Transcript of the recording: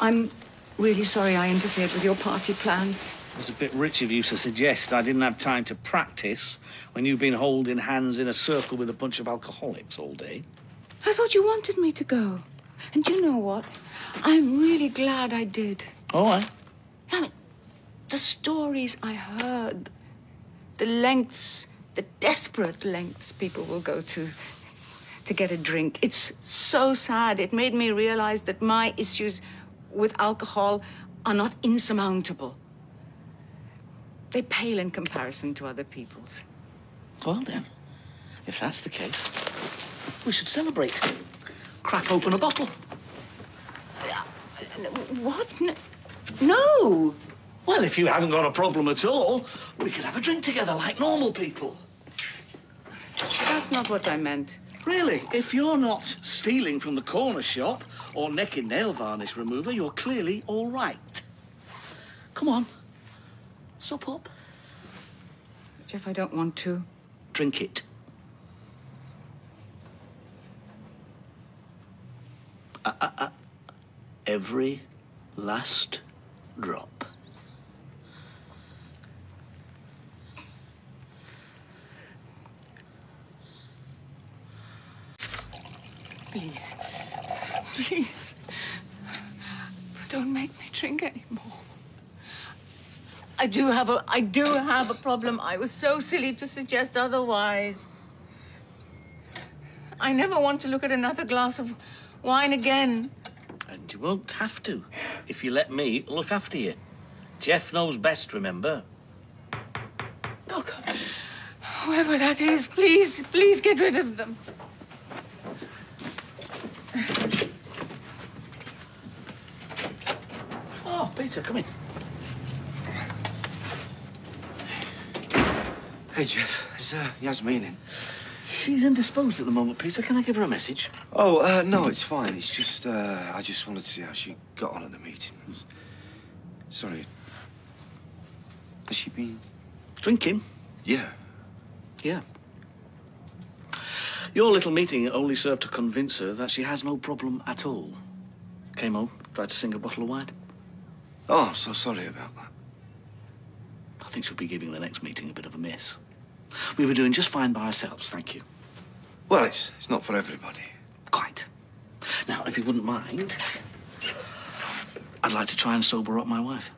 I'm really sorry I interfered with your party plans. It was a bit rich of you to suggest I didn't have time to practice when you've been holding hands in a circle with a bunch of alcoholics all day. I thought you wanted me to go. And you know what? I'm really glad I did. Right. I mean, the stories I heard, the lengths, the desperate lengths people will go to to get a drink. It's so sad. It made me realize that my issues with alcohol are not insurmountable. They pale in comparison to other people's. Well, then, if that's the case, we should celebrate. Crack open a bottle. What? No! Well, if you haven't got a problem at all, we could have a drink together like normal people. That's not what I meant. Really, if you're not stealing from the corner shop or neck and nail varnish remover, you're clearly all right. Come on. Sup up. Geoff, I don't want to. Drink it. Uh, uh, uh. Every last drop. Please. Please. Don't make me drink anymore. I do have a I do have a problem. I was so silly to suggest otherwise. I never want to look at another glass of wine again. And you won't have to if you let me look after you. Geoff knows best, remember? Oh God. Whoever that is, please, please get rid of them. Oh, Peter, come in. Hey, Geoff, is uh, Yasmeen in? She's indisposed at the moment, Peter. Can I give her a message? Oh, uh, no, it's fine. It's just, uh, I just wanted to see how she got on at the meeting. Sorry. Has she been? Drinking? Yeah. Yeah. Your little meeting only served to convince her that she has no problem at all. Came home, tried to sing a bottle of wine. Oh, I'm so sorry about that. I think she'll be giving the next meeting a bit of a miss. We were doing just fine by ourselves, thank you. Well, it's, it's not for everybody. Quite. Now, if you wouldn't mind, I'd like to try and sober up my wife.